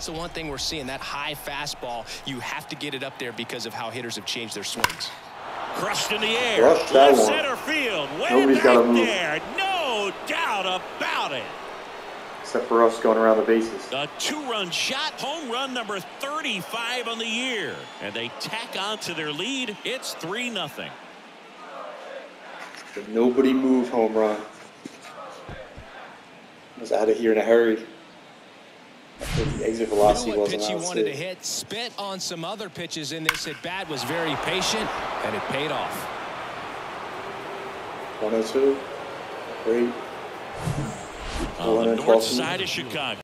That's the one thing we're seeing, that high fastball. You have to get it up there because of how hitters have changed their swings. Crushed in the air. Crushed that Left one. center field. Way Nobody's back gotta move. there. No doubt about it. Except for us going around the bases. A two-run shot, home run number 35 on the year. And they tack on to their lead. It's 3-0. Nobody move home run. Was out of here in a hurry. The exit You velocity know what wasn't pitch he wanted to hit? spit on some other pitches in this at bat. Was very patient, and it paid off. 102. Great. On the oh north side of Chicago.